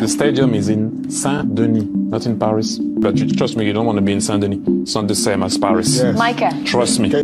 The stadium is in Saint Denis, not in Paris. But you, trust me, you don't want to be in Saint Denis. It's not the same as Paris. Yes. Micah. Trust me. Okay.